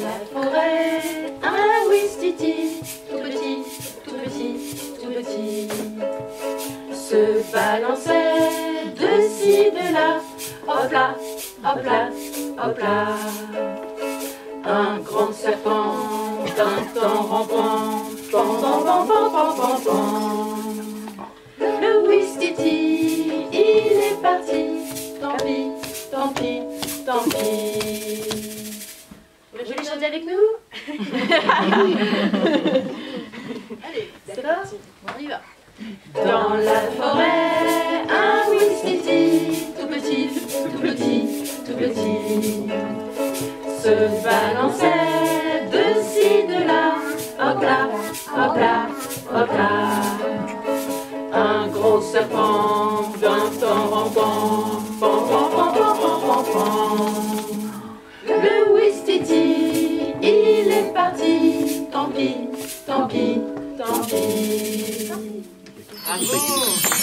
la forêt, un Wistiti, tout petit, tout petit, tout petit, se balançait de ci, de là, hop là, hop là, hop là. Un grand serpent d'un temps rampant, pan, pan, pan, pan, pan, pan, pan. Le Wistiti, il est parti, tant pis, tant pis, tant pis. Allez, D'accord on y va. Dans la forêt, un Wistiti, tout petit, tout petit, tout petit, se balançait de ci, de là, hop là, hop là, hop là. Tant pis, tant pis. Bravo